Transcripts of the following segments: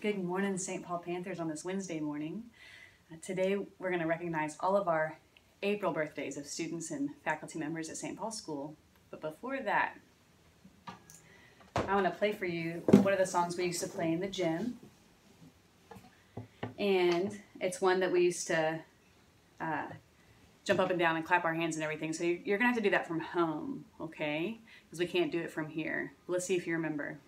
Good morning, St. Paul Panthers, on this Wednesday morning. Uh, today, we're going to recognize all of our April birthdays of students and faculty members at St. Paul School. But before that, I want to play for you one of the songs we used to play in the gym. And it's one that we used to uh, jump up and down and clap our hands and everything. So you're going to have to do that from home, okay? Because we can't do it from here. Let's see if you remember.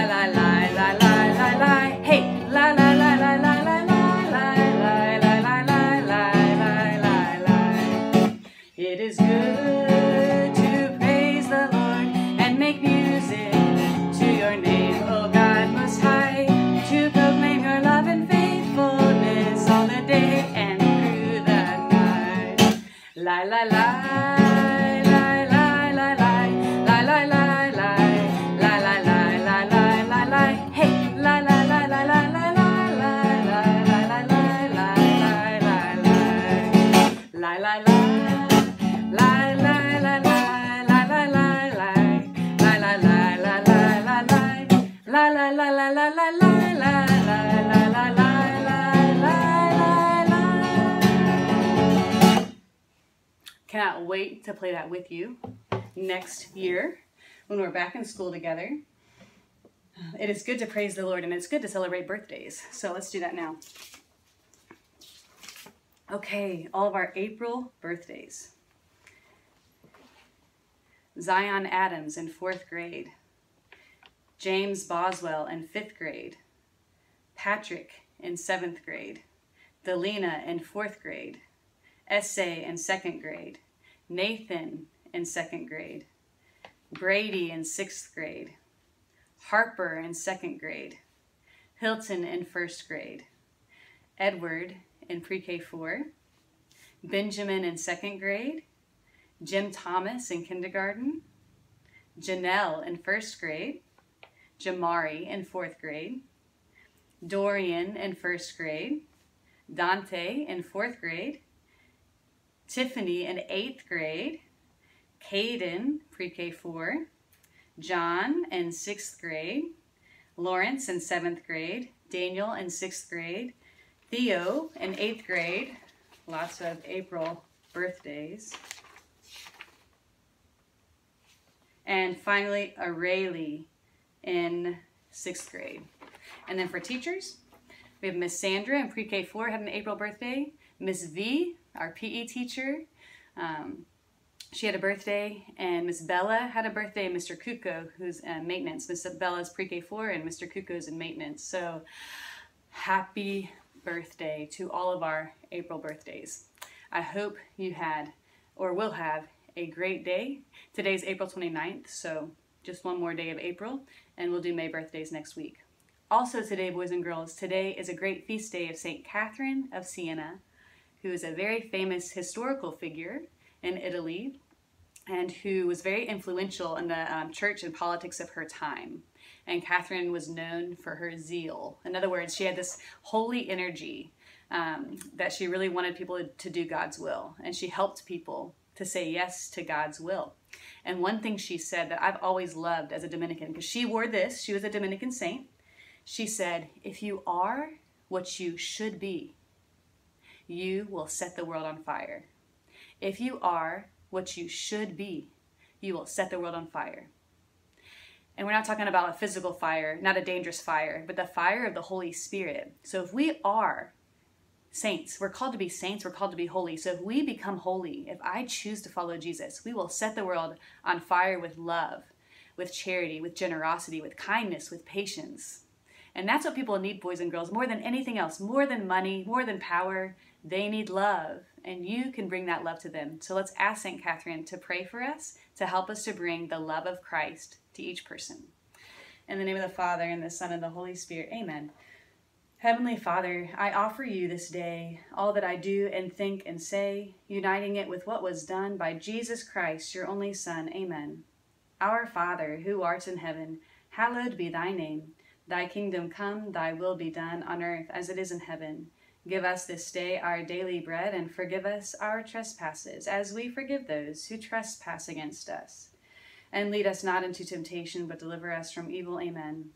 Cannot wait to play that with you next year when we're back in school together. It is good to praise the Lord and it's good to celebrate birthdays. So let's do that now. Okay, all of our April birthdays. Zion Adams in fourth grade. James Boswell in fifth grade. Patrick in seventh grade. Delina in fourth grade. Essay in second grade. Nathan in second grade. Brady in sixth grade. Harper in second grade. Hilton in first grade. Edward in pre-K 4. Benjamin in second grade. Jim Thomas in kindergarten. Janelle in first grade. Jamari in fourth grade. Dorian in first grade. Dante in fourth grade. Tiffany in eighth grade. Caden, pre-K 4. John in sixth grade. Lawrence in seventh grade. Daniel in sixth grade. Theo in eighth grade. Lots of April birthdays. And finally, Araylee in sixth grade. And then for teachers, we have Miss Sandra in pre-K 4 had an April birthday. Miss V, our PE teacher, um, she had a birthday, and Miss Bella had a birthday, Mr. Kuko, who's in maintenance. Miss Bella's pre-K 4 and Mr. Kuko's in maintenance. So happy birthday to all of our April birthdays. I hope you had or will have a great day. Today's April 29th, so just one more day of April, and we'll do May birthdays next week. Also today, boys and girls, today is a great feast day of St. Catherine of Siena, who is a very famous historical figure in Italy and who was very influential in the um, church and politics of her time. And Catherine was known for her zeal. In other words, she had this holy energy um, that she really wanted people to do God's will. And she helped people to say yes to God's will. And one thing she said that I've always loved as a Dominican, because she wore this, she was a Dominican saint. She said, If you are what you should be, you will set the world on fire. If you are what you should be, you will set the world on fire. And we're not talking about a physical fire, not a dangerous fire, but the fire of the Holy Spirit. So if we are saints. We're called to be saints. We're called to be holy. So if we become holy, if I choose to follow Jesus, we will set the world on fire with love, with charity, with generosity, with kindness, with patience. And that's what people need, boys and girls, more than anything else, more than money, more than power. They need love, and you can bring that love to them. So let's ask St. Catherine to pray for us, to help us to bring the love of Christ to each person. In the name of the Father, and the Son, and the Holy Spirit, amen. Heavenly Father, I offer you this day all that I do and think and say, uniting it with what was done by Jesus Christ, your only Son. Amen. Our Father, who art in heaven, hallowed be thy name. Thy kingdom come, thy will be done on earth as it is in heaven. Give us this day our daily bread, and forgive us our trespasses, as we forgive those who trespass against us. And lead us not into temptation, but deliver us from evil. Amen.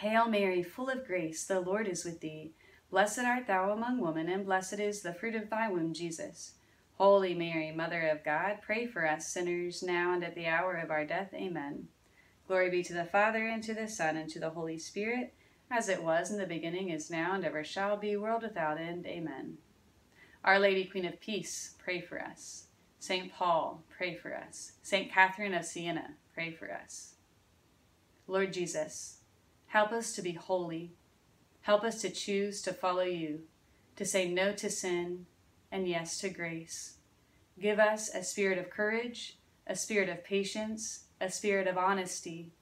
Hail Mary, full of grace, the Lord is with thee. Blessed art thou among women, and blessed is the fruit of thy womb, Jesus. Holy Mary, Mother of God, pray for us sinners, now and at the hour of our death. Amen. Glory be to the Father, and to the Son, and to the Holy Spirit as it was in the beginning, is now, and ever shall be, world without end. Amen. Our Lady, Queen of Peace, pray for us. St. Paul, pray for us. St. Catherine of Siena, pray for us. Lord Jesus, help us to be holy. Help us to choose to follow you, to say no to sin and yes to grace. Give us a spirit of courage, a spirit of patience, a spirit of honesty,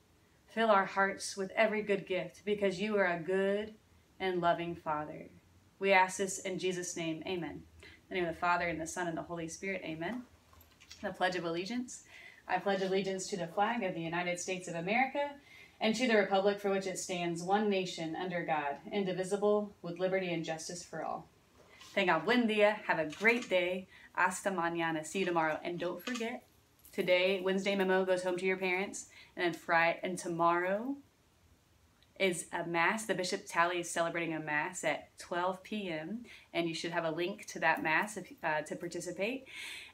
Fill our hearts with every good gift because you are a good and loving Father. We ask this in Jesus' name. Amen. In the name of the Father, and the Son, and the Holy Spirit. Amen. The Pledge of Allegiance. I pledge allegiance to the flag of the United States of America and to the republic for which it stands, one nation under God, indivisible, with liberty and justice for all. Tenga buen dia. Have a great day. Hasta mañana. See you tomorrow. And don't forget, today, Wednesday memo goes home to your parents. And then Friday and tomorrow is a mass. The Bishop Talley is celebrating a mass at 12 p.m. and you should have a link to that mass if, uh, to participate.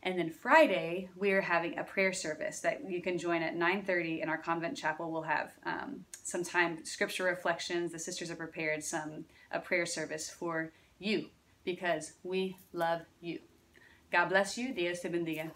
And then Friday we are having a prayer service that you can join at 9:30 in our convent chapel. We'll have um, some time scripture reflections. The sisters have prepared some a prayer service for you because we love you. God bless you. Dios te bendiga.